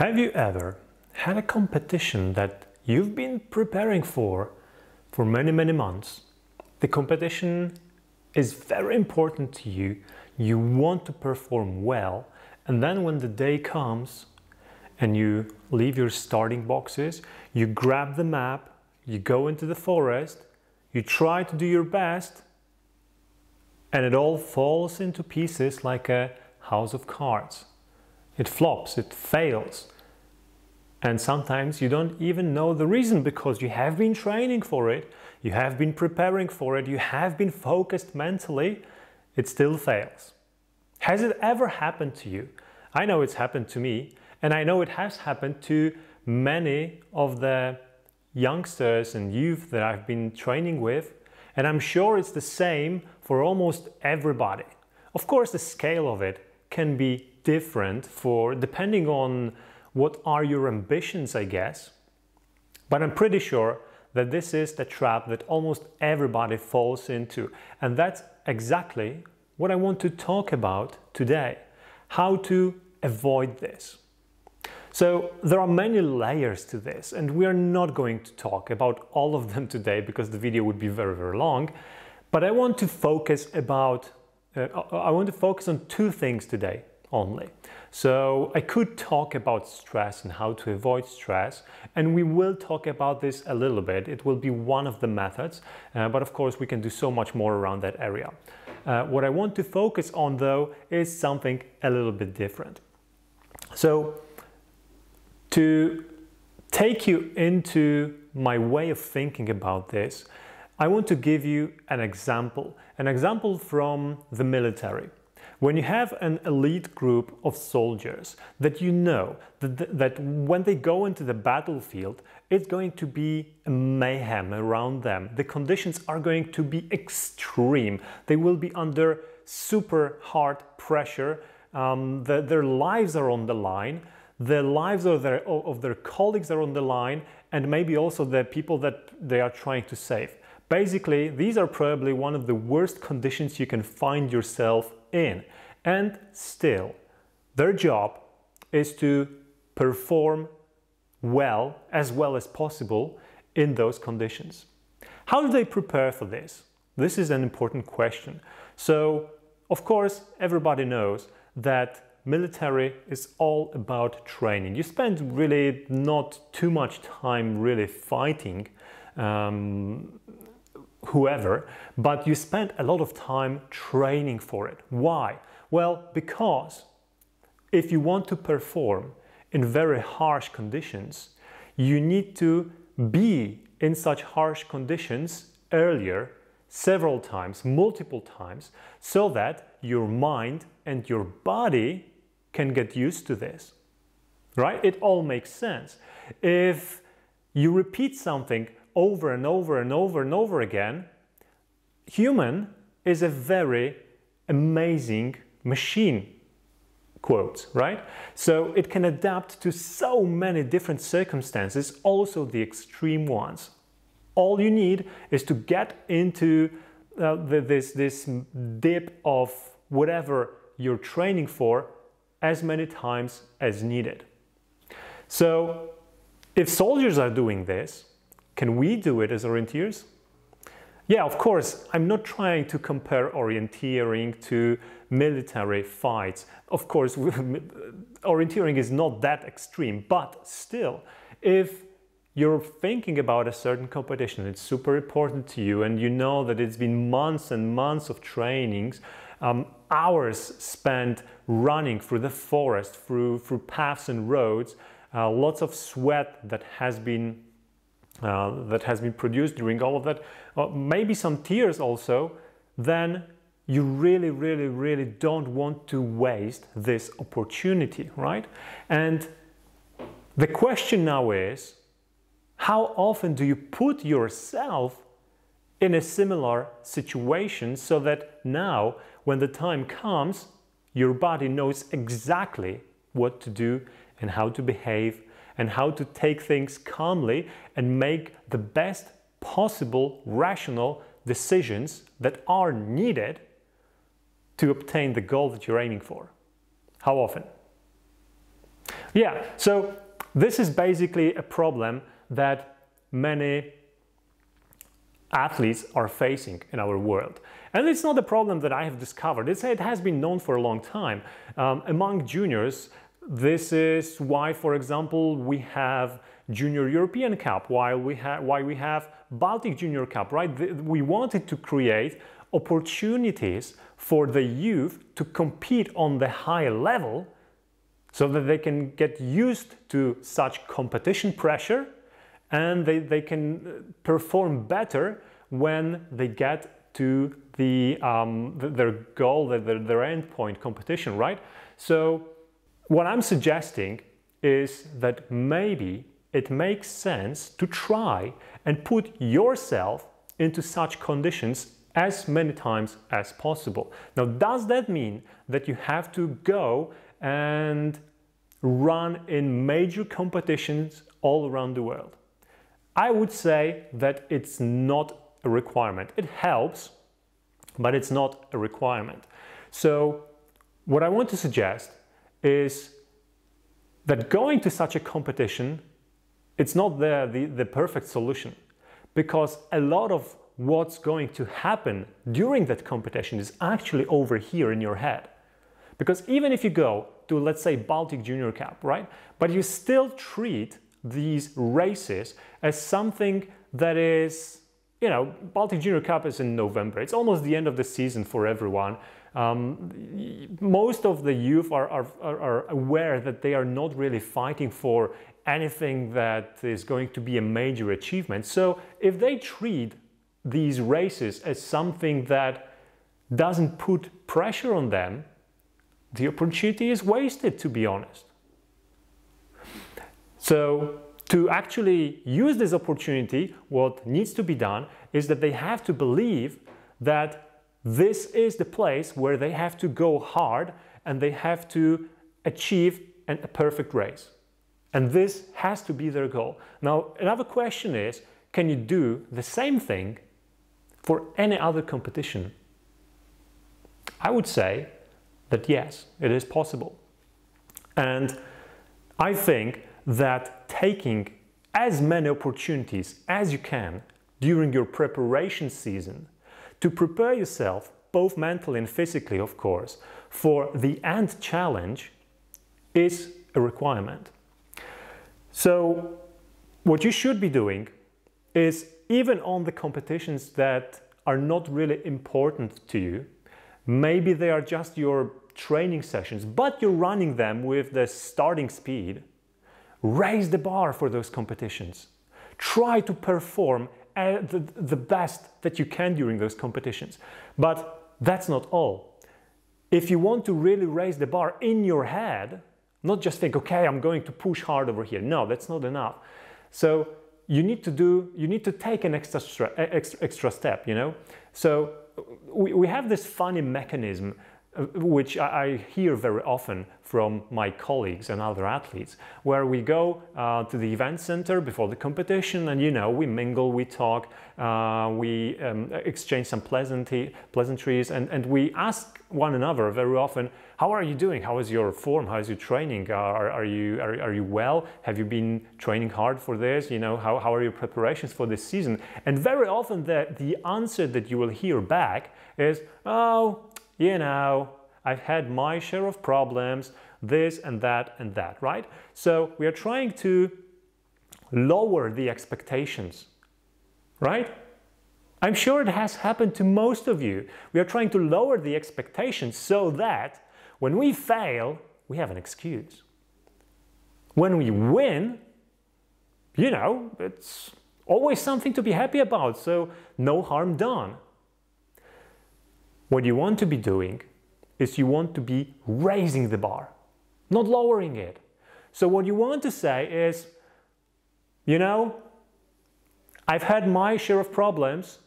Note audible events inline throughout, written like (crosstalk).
Have you ever had a competition that you've been preparing for for many, many months? The competition is very important to you. You want to perform well. And then when the day comes and you leave your starting boxes, you grab the map, you go into the forest, you try to do your best, and it all falls into pieces like a house of cards. It flops, it fails. And sometimes you don't even know the reason because you have been training for it, you have been preparing for it, you have been focused mentally, it still fails. Has it ever happened to you? I know it's happened to me, and I know it has happened to many of the youngsters and youth that I've been training with, and I'm sure it's the same for almost everybody. Of course, the scale of it can be different for depending on what are your ambitions, I guess. But I'm pretty sure that this is the trap that almost everybody falls into. And that's exactly what I want to talk about today. How to avoid this. So there are many layers to this and we are not going to talk about all of them today because the video would be very, very long. But I want to focus about, uh, I want to focus on two things today only. So I could talk about stress and how to avoid stress, and we will talk about this a little bit. It will be one of the methods, uh, but of course we can do so much more around that area. Uh, what I want to focus on though is something a little bit different. So to take you into my way of thinking about this, I want to give you an example, an example from the military. When you have an elite group of soldiers that you know that, that when they go into the battlefield, it's going to be a mayhem around them. The conditions are going to be extreme. They will be under super hard pressure. Um, the, their lives are on the line. The lives of their, of their colleagues are on the line, and maybe also the people that they are trying to save. Basically, these are probably one of the worst conditions you can find yourself in. And still, their job is to perform well, as well as possible, in those conditions. How do they prepare for this? This is an important question. So, of course, everybody knows that military is all about training. You spend really not too much time really fighting um, whoever, but you spend a lot of time training for it. Why? Well, because if you want to perform in very harsh conditions, you need to be in such harsh conditions earlier, several times, multiple times, so that your mind and your body can get used to this. Right? It all makes sense. If you repeat something over and over and over and over again, human is a very amazing machine quotes, right? So it can adapt to so many different circumstances, also the extreme ones. All you need is to get into uh, the, this, this dip of whatever you're training for as many times as needed. So if soldiers are doing this, can we do it as orienteers? Yeah, of course, I'm not trying to compare orienteering to military fights. Of course, (laughs) orienteering is not that extreme, but still, if you're thinking about a certain competition, it's super important to you, and you know that it's been months and months of trainings, um, hours spent running through the forest, through, through paths and roads, uh, lots of sweat that has been uh, that has been produced during all of that, uh, maybe some tears also, then you really, really, really don't want to waste this opportunity, right? And the question now is how often do you put yourself in a similar situation so that now, when the time comes, your body knows exactly what to do and how to behave and how to take things calmly and make the best possible rational decisions that are needed to obtain the goal that you're aiming for. How often? Yeah, so this is basically a problem that many athletes are facing in our world. And it's not a problem that I have discovered. It's, it has been known for a long time. Um, among juniors, this is why, for example, we have Junior European Cup, while we have, why we have Baltic Junior Cup, right? We wanted to create opportunities for the youth to compete on the high level so that they can get used to such competition pressure and they, they can perform better when they get to the, um, their goal, their, their end point competition, right? So what I'm suggesting is that maybe it makes sense to try and put yourself into such conditions as many times as possible. Now, does that mean that you have to go and run in major competitions all around the world? I would say that it's not a requirement. It helps, but it's not a requirement. So, what I want to suggest is that going to such a competition, it's not the, the, the perfect solution because a lot of what's going to happen during that competition is actually over here in your head. Because even if you go to, let's say, Baltic Junior Cup, right? But you still treat these races as something that is, you know, Baltic Junior Cup is in November. It's almost the end of the season for everyone. Um, most of the youth are, are, are aware that they are not really fighting for anything that is going to be a major achievement. So if they treat these races as something that doesn't put pressure on them, the opportunity is wasted, to be honest. So to actually use this opportunity, what needs to be done is that they have to believe that this is the place where they have to go hard and they have to achieve an, a perfect race. And this has to be their goal. Now, another question is can you do the same thing for any other competition? I would say that yes, it is possible. And I think that taking as many opportunities as you can during your preparation season to prepare yourself, both mentally and physically, of course, for the end challenge is a requirement. So, what you should be doing is even on the competitions that are not really important to you, maybe they are just your training sessions, but you're running them with the starting speed, raise the bar for those competitions. Try to perform the, best that you can during those competitions. But that's not all. If you want to really raise the bar in your head, not just think, okay, I'm going to push hard over here. No, that's not enough. So you need to do, you need to take an extra, extra, extra step, you know? So we, we have this funny mechanism which I hear very often from my colleagues and other athletes, where we go uh, to the event center before the competition and you know, we mingle, we talk, uh, we um, exchange some pleasantries and, and we ask one another very often, how are you doing? How is your form? How is your training? Uh, are, are, you, are, are you well? Have you been training hard for this? You know, how, how are your preparations for this season? And very often the, the answer that you will hear back is, oh, you know, I've had my share of problems, this and that and that, right? So we are trying to lower the expectations, right? I'm sure it has happened to most of you. We are trying to lower the expectations so that when we fail, we have an excuse. When we win, you know, it's always something to be happy about, so no harm done. What you want to be doing is you want to be raising the bar, not lowering it. So, what you want to say is, you know, I've had my share of problems,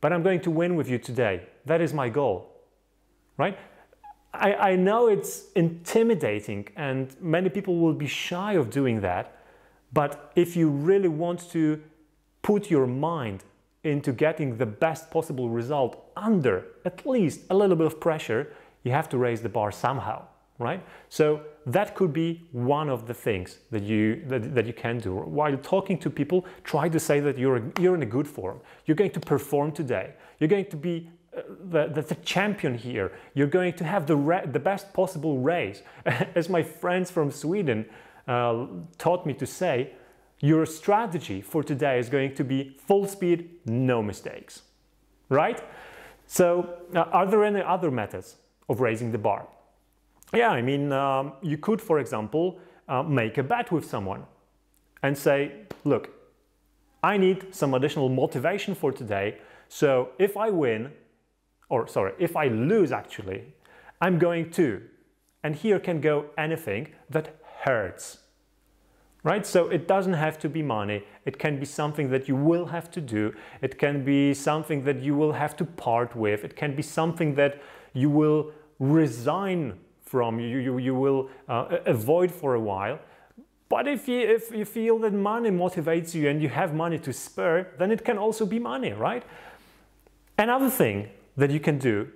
but I'm going to win with you today. That is my goal, right? I, I know it's intimidating and many people will be shy of doing that, but if you really want to put your mind into getting the best possible result under at least a little bit of pressure, you have to raise the bar somehow, right? So that could be one of the things that you that, that you can do. While talking to people, try to say that you're you're in a good form. You're going to perform today. You're going to be uh, the, the, the, champion here. You're going to have the, the best possible race. (laughs) As my friends from Sweden uh, taught me to say, your strategy for today is going to be full speed, no mistakes. Right? So, uh, are there any other methods of raising the bar? Yeah, I mean, um, you could, for example, uh, make a bet with someone and say, look, I need some additional motivation for today. So if I win, or sorry, if I lose actually, I'm going to. And here can go anything that hurts. Right? So it doesn't have to be money. It can be something that you will have to do. It can be something that you will have to part with. It can be something that you will resign from, you, you, you will uh, avoid for a while. But if you, if you feel that money motivates you and you have money to spare, then it can also be money, right? Another thing that you can do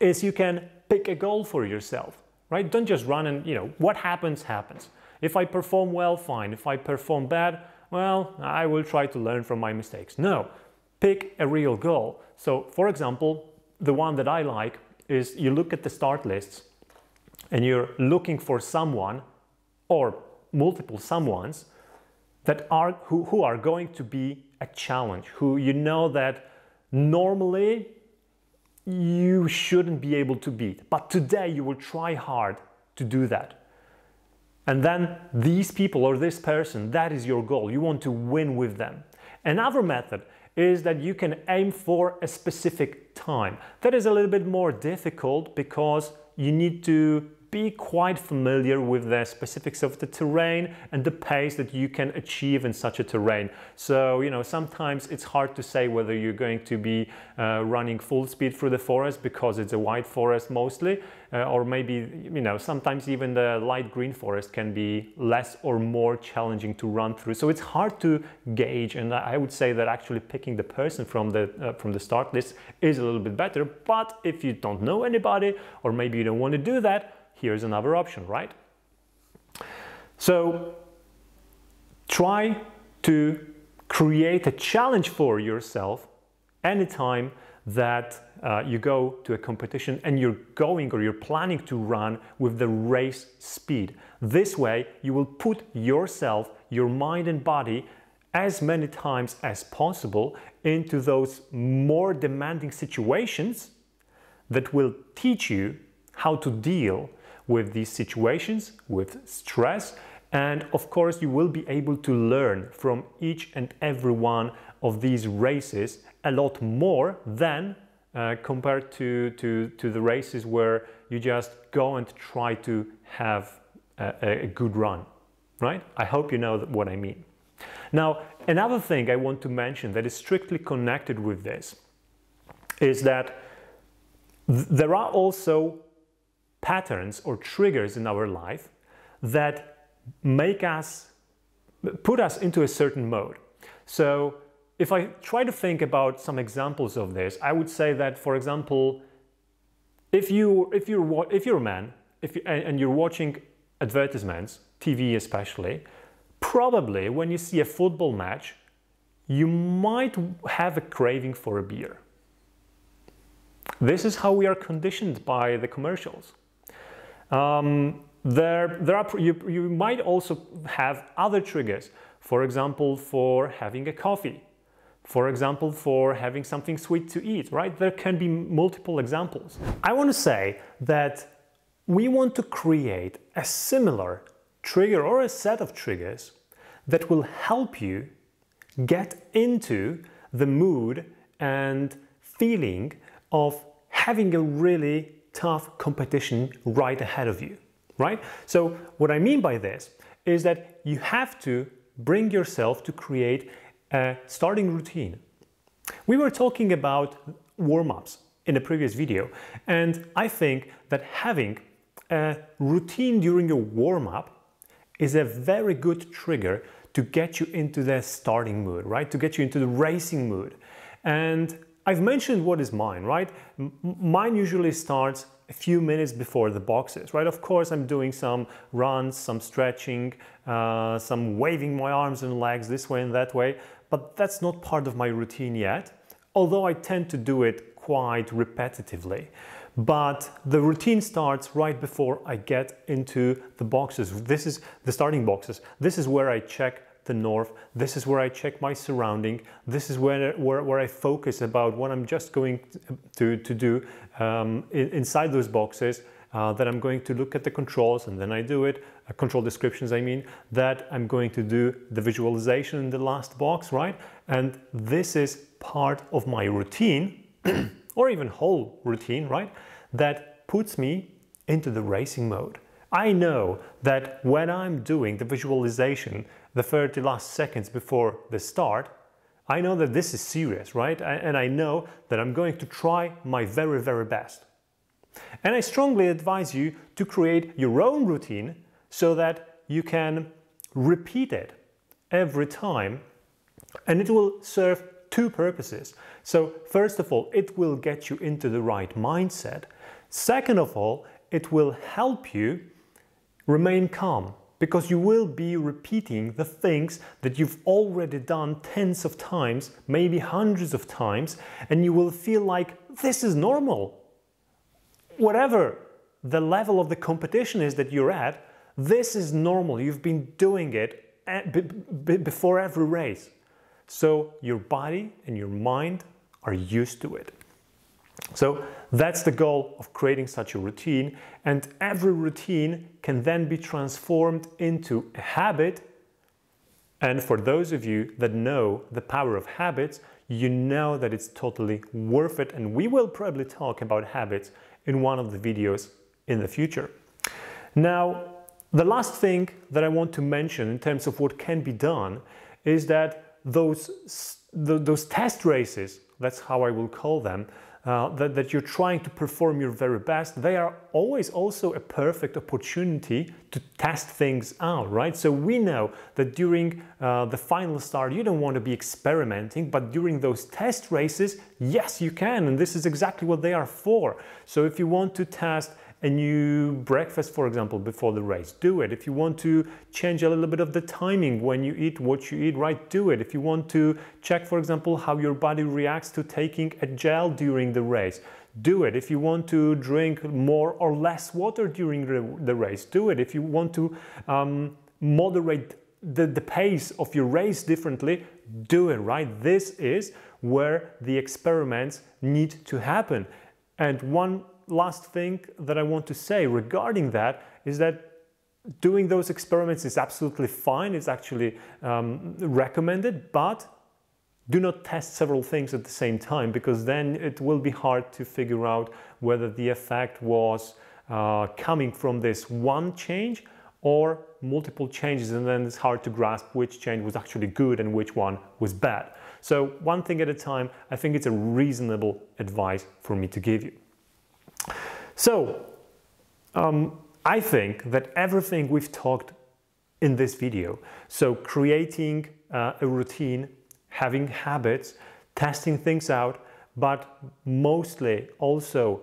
is you can pick a goal for yourself, right? Don't just run and, you know, what happens, happens. If I perform well, fine. If I perform bad, well, I will try to learn from my mistakes. No, pick a real goal. So, for example, the one that I like is you look at the start lists and you're looking for someone or multiple someones that are who, who are going to be a challenge, who you know that normally you shouldn't be able to beat. But today you will try hard to do that. And then these people or this person, that is your goal. You want to win with them. Another method is that you can aim for a specific time. That is a little bit more difficult because you need to be quite familiar with the specifics of the terrain and the pace that you can achieve in such a terrain. So, you know, sometimes it's hard to say whether you're going to be uh, running full speed through the forest because it's a white forest mostly, uh, or maybe, you know, sometimes even the light green forest can be less or more challenging to run through. So it's hard to gauge, and I would say that actually picking the person from the uh, from the start list is a little bit better. But if you don't know anybody, or maybe you don't want to do that, here's another option, right? So try to create a challenge for yourself anytime that uh, you go to a competition and you're going or you're planning to run with the race speed. This way, you will put yourself, your mind and body, as many times as possible into those more demanding situations that will teach you how to deal with these situations, with stress, and of course you will be able to learn from each and every one of these races a lot more than uh, compared to, to, to the races where you just go and try to have a, a good run, right? I hope you know what I mean. Now, another thing I want to mention that is strictly connected with this is that th there are also patterns or triggers in our life that make us put us into a certain mode. So if I try to think about some examples of this, I would say that, for example, if you if you're if you're a man if you, and you're watching advertisements, TV especially, probably when you see a football match, you might have a craving for a beer. This is how we are conditioned by the commercials. Um, there, there are, you, you might also have other triggers, for example, for having a coffee, for example, for having something sweet to eat, right? There can be multiple examples. I want to say that we want to create a similar trigger or a set of triggers that will help you get into the mood and feeling of having a really tough competition right ahead of you, right? So what I mean by this is that you have to bring yourself to create a starting routine. We were talking about warm-ups in a previous video, and I think that having a routine during your warm-up is a very good trigger to get you into the starting mood, right? To get you into the racing mood. And I've mentioned what is mine, right? M mine usually starts a few minutes before the boxes, right? Of course, I'm doing some runs, some stretching, uh, some waving my arms and legs this way and that way, but that's not part of my routine yet, although I tend to do it quite repetitively. But the routine starts right before I get into the boxes. This is the starting boxes. This is where I check the north. This is where I check my surrounding. This is where, where, where I focus about what I'm just going to, to do um, inside those boxes. Uh, that I'm going to look at the controls and then I do it, uh, control descriptions I mean, that I'm going to do the visualization in the last box, right? And this is part of my routine (clears throat) or even whole routine, right? That puts me into the racing mode. I know that when I'm doing the visualization, the 30 last seconds before the start, I know that this is serious, right? And I know that I'm going to try my very, very best. And I strongly advise you to create your own routine so that you can repeat it every time and it will serve two purposes. So first of all, it will get you into the right mindset. Second of all, it will help you remain calm because you will be repeating the things that you've already done tens of times, maybe hundreds of times, and you will feel like this is normal. Whatever the level of the competition is that you're at, this is normal. You've been doing it eh, before every race. So your body and your mind are used to it. So that's the goal of creating such a routine and every routine can then be transformed into a habit and for those of you that know the power of habits, you know that it's totally worth it and we will probably talk about habits in one of the videos in the future. Now, the last thing that I want to mention in terms of what can be done is that those, those test races, that's how I will call them, uh, that, that you're trying to perform your very best, they are always also a perfect opportunity to test things out, right? So we know that during uh, the final start, you don't want to be experimenting, but during those test races, yes, you can. And this is exactly what they are for. So if you want to test a new breakfast, for example, before the race, do it. If you want to change a little bit of the timing when you eat what you eat, right, do it. If you want to check, for example, how your body reacts to taking a gel during the race, do it. If you want to drink more or less water during the race, do it. If you want to um, moderate the, the pace of your race differently, do it, right? This is where the experiments need to happen. And one last thing that I want to say regarding that is that doing those experiments is absolutely fine. It's actually um, recommended, but do not test several things at the same time because then it will be hard to figure out whether the effect was uh, coming from this one change or multiple changes and then it's hard to grasp which change was actually good and which one was bad. So one thing at a time, I think it's a reasonable advice for me to give you. So, um, I think that everything we've talked in this video, so creating uh, a routine, having habits, testing things out, but mostly also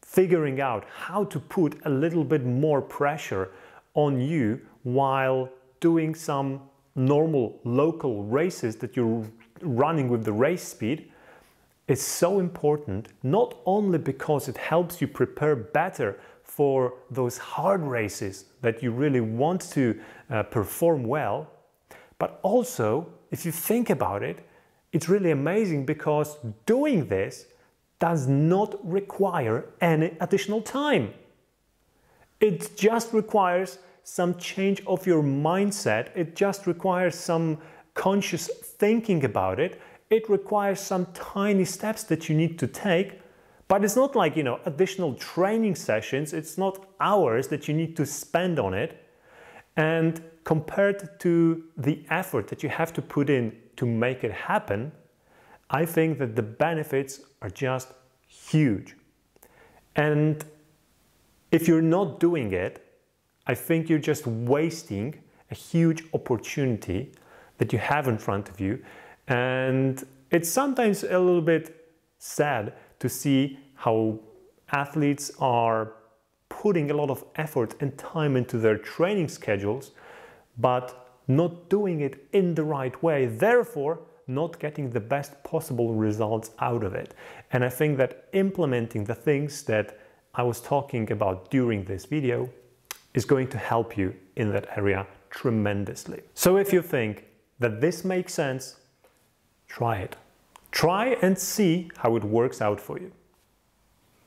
figuring out how to put a little bit more pressure on you while doing some normal local races that you're running with the race speed is so important, not only because it helps you prepare better for those hard races that you really want to uh, perform well, but also, if you think about it, it's really amazing because doing this does not require any additional time. It just requires some change of your mindset. It just requires some conscious thinking about it it requires some tiny steps that you need to take but it's not like you know additional training sessions. It's not hours that you need to spend on it. And compared to the effort that you have to put in to make it happen i think that the benefits are just huge. And if you're not doing it i think you're just wasting a huge opportunity that you have in front of you and it's sometimes a little bit sad to see how athletes are putting a lot of effort and time into their training schedules, but not doing it in the right way, therefore, not getting the best possible results out of it. And I think that implementing the things that I was talking about during this video is going to help you in that area tremendously. So if you think that this makes sense, try it. Try and see how it works out for you.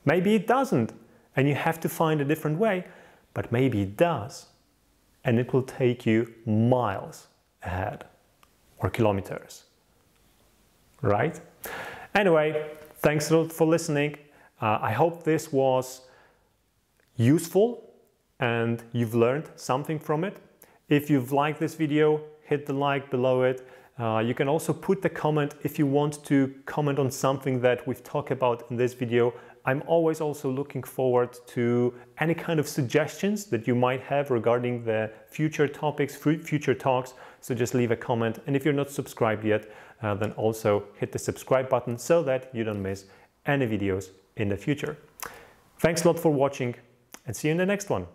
Maybe it doesn't, and you have to find a different way, but maybe it does, and it will take you miles ahead or kilometers. Right? Anyway, thanks a lot for listening. Uh, I hope this was useful and you've learned something from it. If you've liked this video, hit the like below it. Uh, you can also put the comment if you want to comment on something that we've talked about in this video. I'm always also looking forward to any kind of suggestions that you might have regarding the future topics, future talks. So just leave a comment. And if you're not subscribed yet, uh, then also hit the subscribe button so that you don't miss any videos in the future. Thanks a lot for watching and see you in the next one.